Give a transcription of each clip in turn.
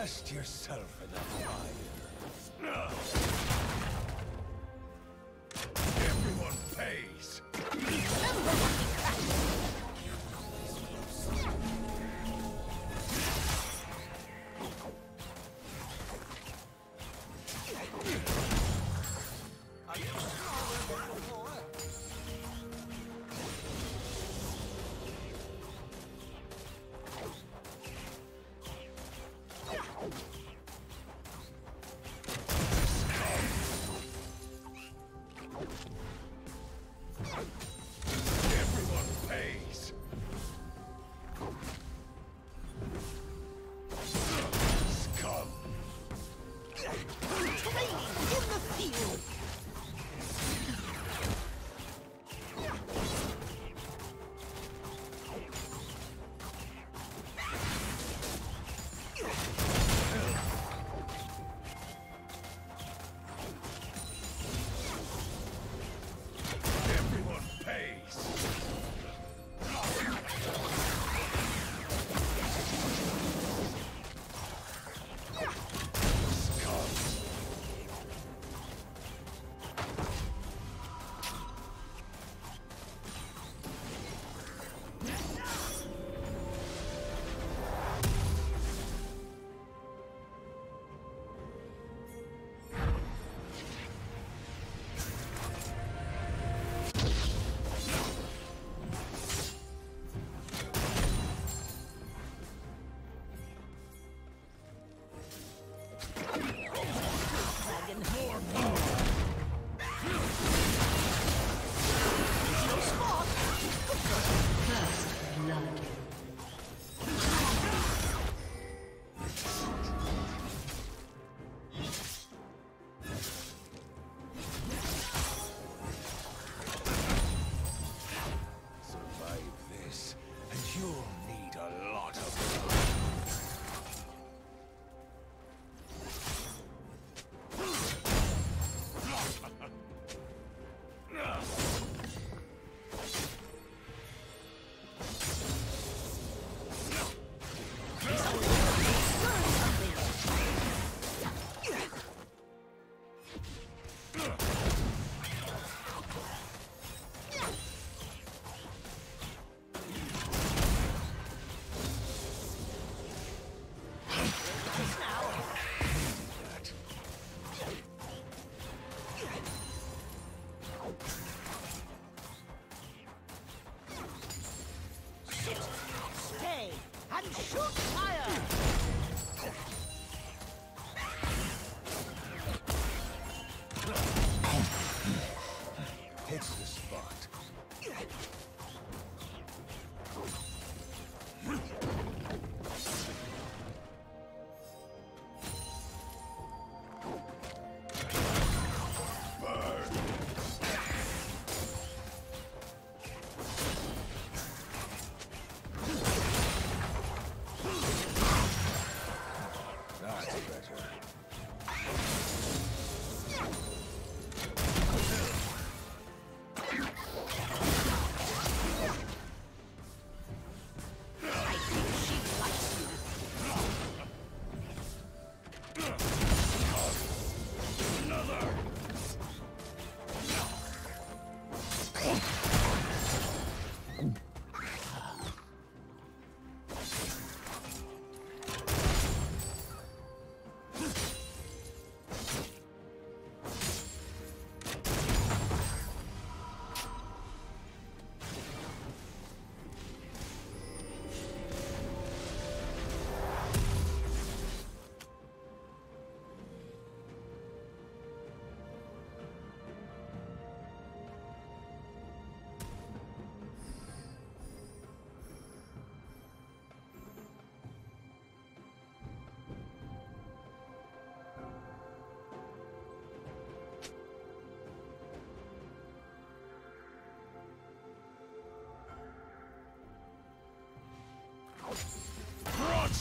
Cast yourself in the fire.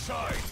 side!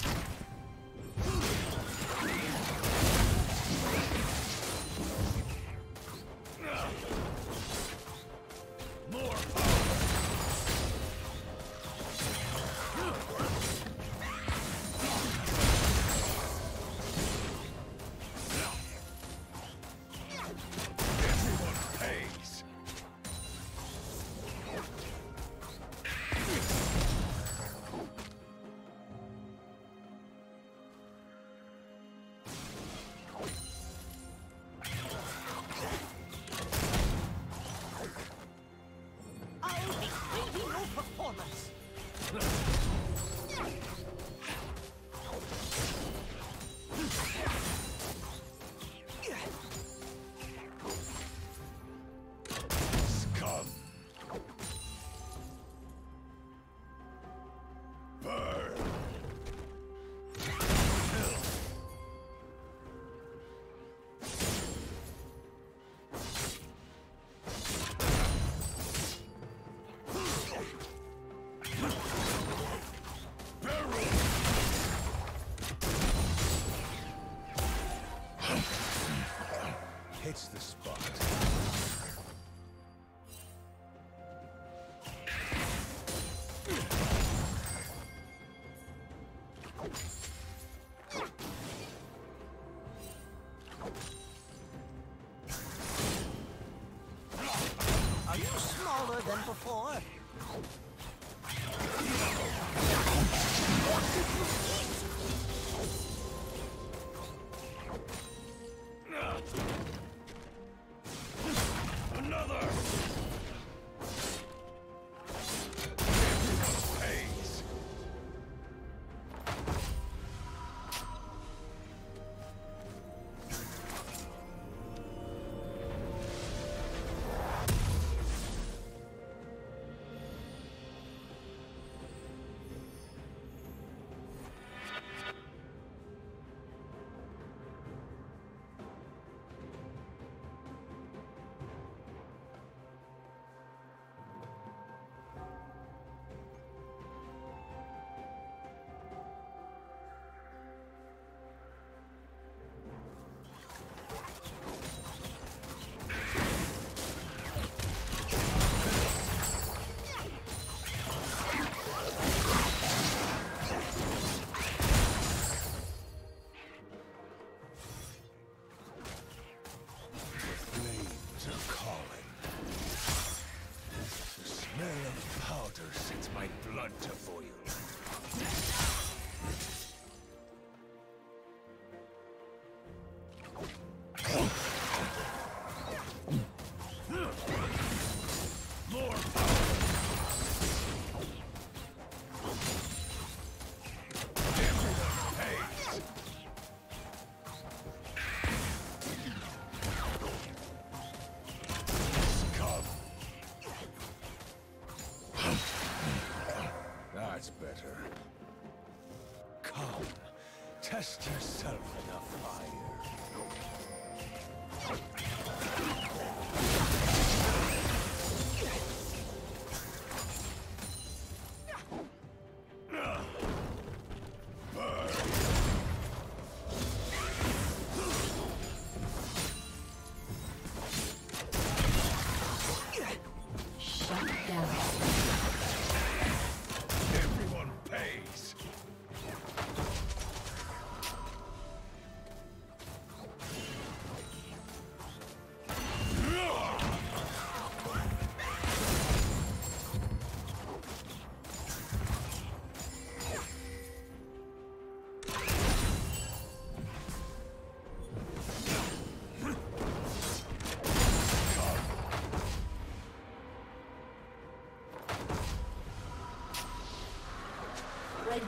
Oh,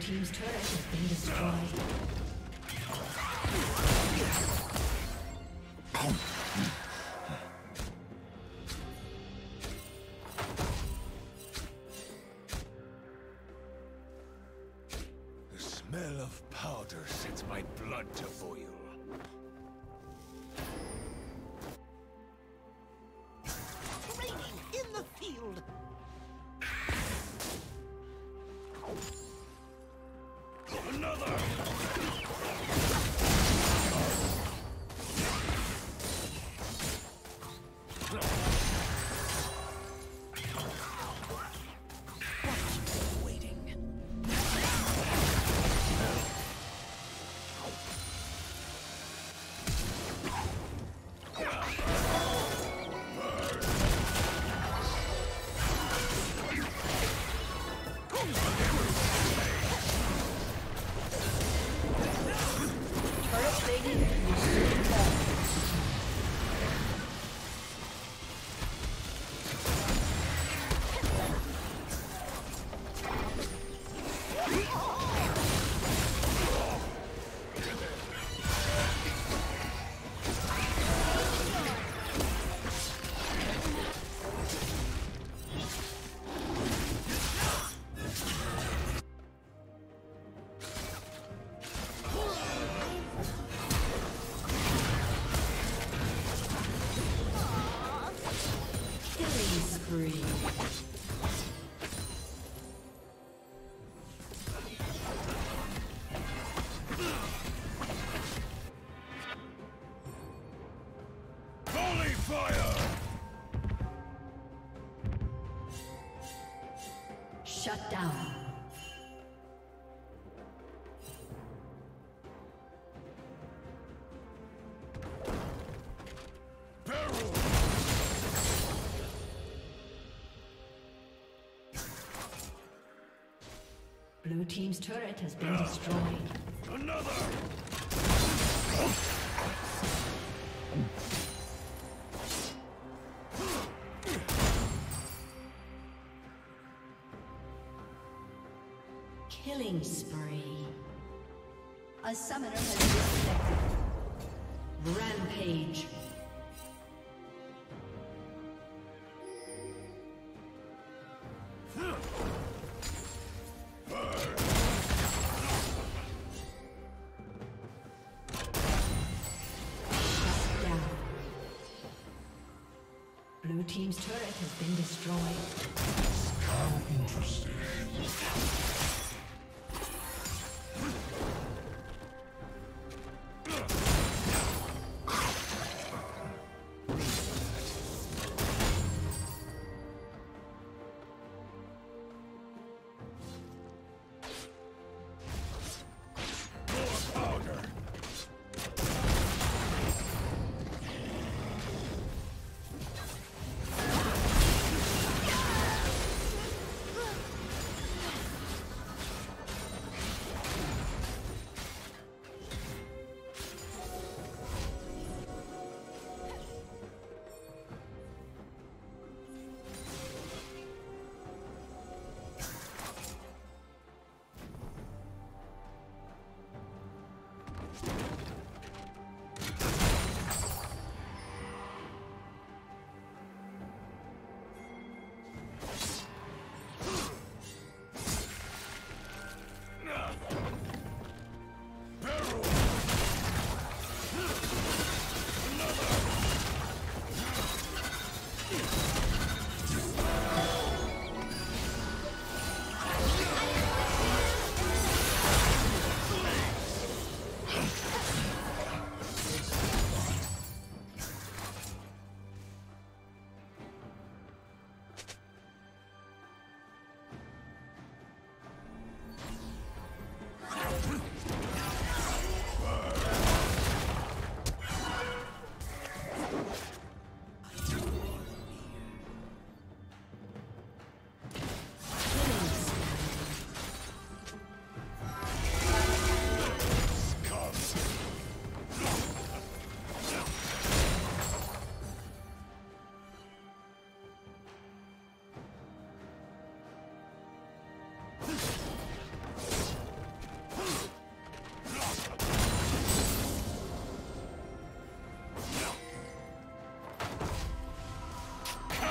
team's turret has been destroyed. the smell of powder sets my blood to boil. Team's turret has been destroyed. Another! Killing spree. A summoner has disconnected. Rampage. Team's turret has been destroyed. How interesting.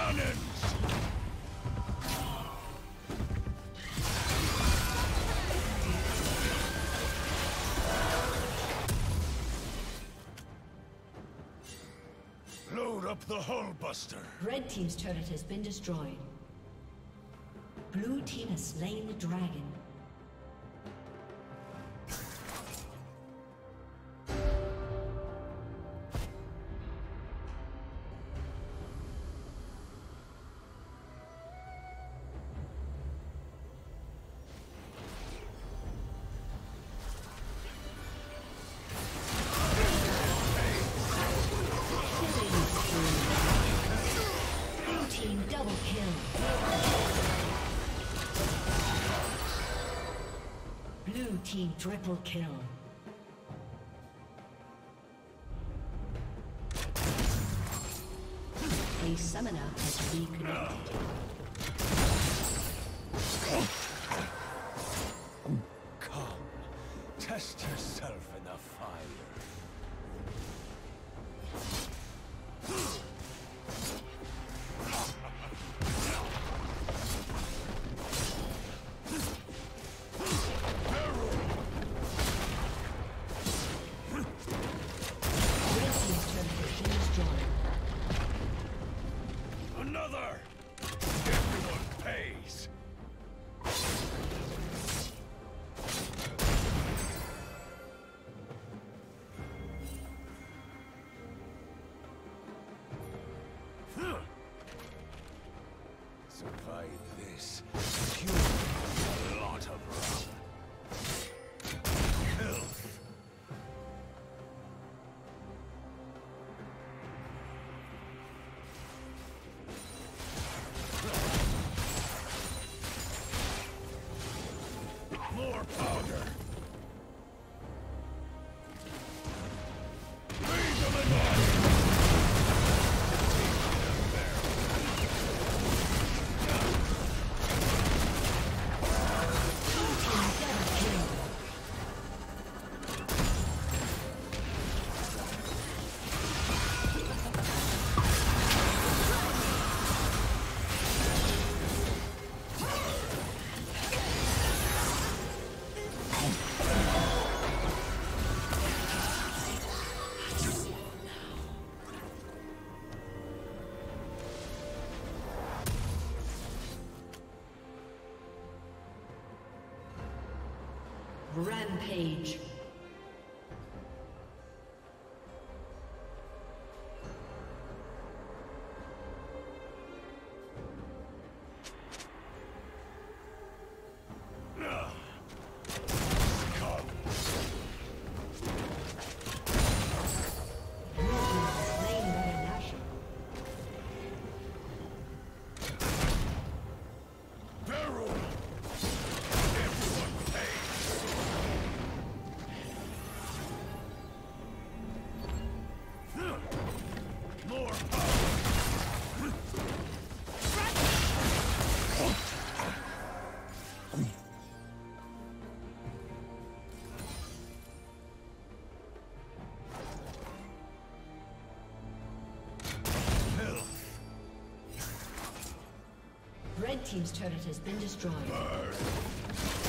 Cannons! Load up the hull buster. Red team's turret has been destroyed. Blue team has slain the dragon. Team triple kill. A summoner has reconnected. Come, our power. Rampage. Team's turret has been destroyed. Red